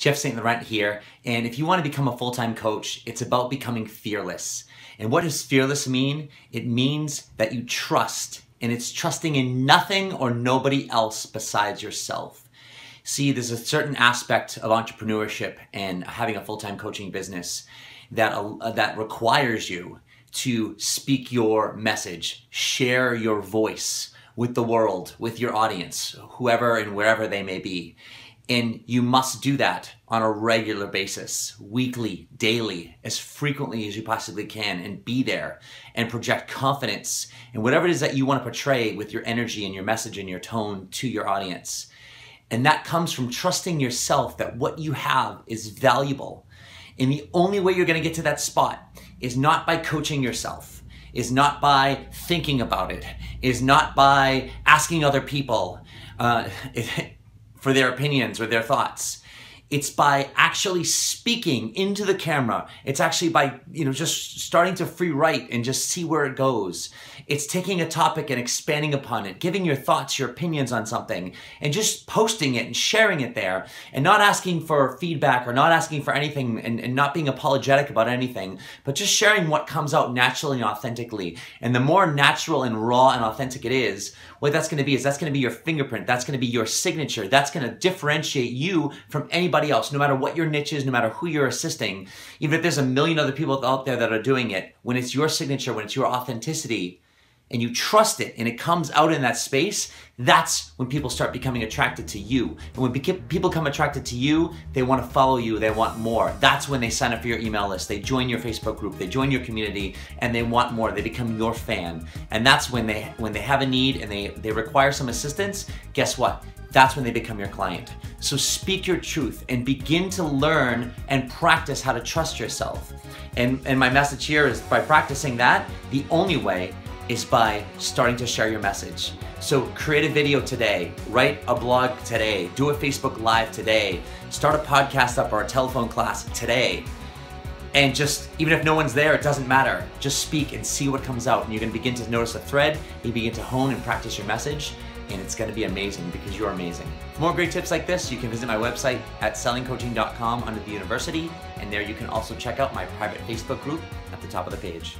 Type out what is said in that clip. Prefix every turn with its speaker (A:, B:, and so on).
A: Jeff St. Laurent here, and if you want to become a full-time coach, it's about becoming fearless. And what does fearless mean? It means that you trust, and it's trusting in nothing or nobody else besides yourself. See, there's a certain aspect of entrepreneurship and having a full-time coaching business that uh, that requires you to speak your message, share your voice with the world, with your audience, whoever and wherever they may be. And you must do that on a regular basis, weekly, daily, as frequently as you possibly can, and be there and project confidence in whatever it is that you want to portray with your energy and your message and your tone to your audience. And that comes from trusting yourself that what you have is valuable. And the only way you're going to get to that spot is not by coaching yourself, is not by thinking about it, is not by asking other people. Uh, for their opinions or their thoughts. It's by actually speaking into the camera. It's actually by, you know, just starting to free write and just see where it goes. It's taking a topic and expanding upon it, giving your thoughts, your opinions on something, and just posting it and sharing it there, and not asking for feedback or not asking for anything and, and not being apologetic about anything, but just sharing what comes out naturally and authentically. And the more natural and raw and authentic it is, what that's going to be is that's going to be your fingerprint. That's going to be your signature. That's going to differentiate you from anybody else, no matter what your niche is, no matter who you're assisting. Even if there's a million other people out there that are doing it, when it's your signature, when it's your authenticity, and you trust it and it comes out in that space, that's when people start becoming attracted to you. And when people come attracted to you, they want to follow you, they want more. That's when they sign up for your email list, they join your Facebook group, they join your community, and they want more. They become your fan. And that's when they when they have a need and they, they require some assistance, guess what? That's when they become your client. So speak your truth and begin to learn and practice how to trust yourself. And, and my message here is by practicing that, the only way is by starting to share your message. So create a video today, write a blog today, do a Facebook Live today, start a podcast up or a telephone class today. And just, even if no one's there, it doesn't matter. Just speak and see what comes out. And you're gonna begin to notice a thread, you begin to hone and practice your message, and it's gonna be amazing because you're amazing. For more great tips like this, you can visit my website at sellingcoaching.com under the university, and there you can also check out my private Facebook group at the top of the page.